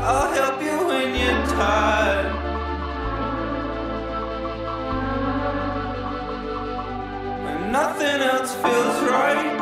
I'll help you when you're tired. When nothing else feels right.